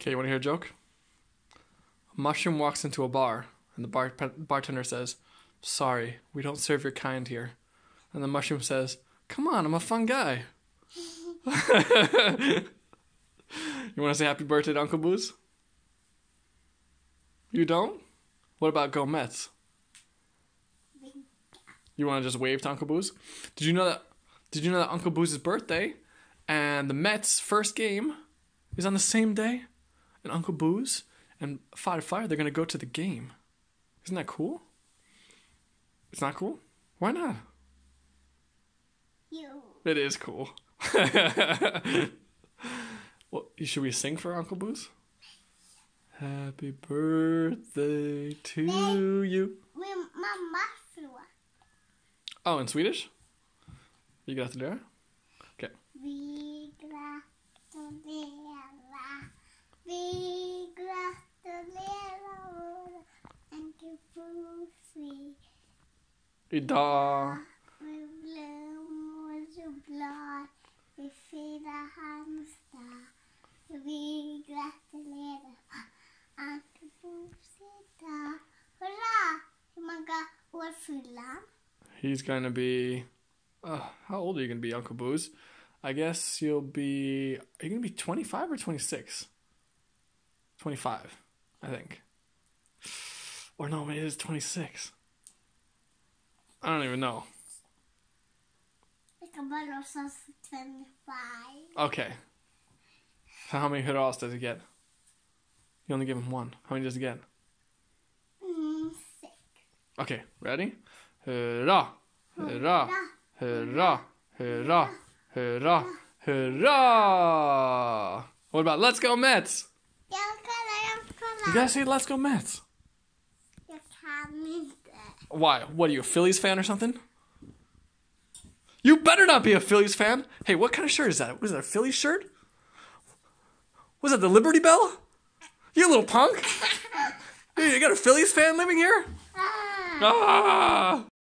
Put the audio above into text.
Okay, you want to hear a joke? A mushroom walks into a bar, and the bar- bartender says, Sorry, we don't serve your kind here. And the mushroom says, Come on, I'm a fun guy. you want to say happy birthday to Uncle Booze? You don't? What about Go Mets? You want to just wave to Uncle Booze? Did you know that? Did you know that Uncle Booze's birthday and the Mets' first game is on the same day? And Uncle Booze and Fire Fire, they're gonna go to the game. Isn't that cool? It's not cool. Why not? You. It is cool. well, should we sing for Uncle Booze? Happy birthday to you. Mamma frågar. Oh, in Swedish? You got gratulerar? Vi gratulerar. Vi gratulerar vår Uncle Boofy. Idag. Med blommor och blad. Vi firar hans dag. Vi gratulerar Boofy idag. Hurra! Hur många år fyller han? He's gonna be. Uh, how old are you gonna be, Uncle Booze? I guess you'll be. Are you gonna be 25 or 26? 25, I think. Or no, maybe it is 26. I don't even know. Jag kan bara låtsas 25. Okay. So how many hurrahs does he get? You only give him one. How many does he get? Mm, sex. Okay, ready? Hurra! Hurra! Hurra! Hurra! Hurra! Hurra! What about Let's Go Mets? Jag kollar, jag You guys say Let's Go Mets. Jag kan inte. Why? What are you, a Phillies fan or something? You better not be a Phillies fan. Hey, what kind of shirt is that? Was that, a Phillies shirt? Was that the Liberty Bell? You little punk! Hey, you got a Phillies fan living here? Ah, Ah!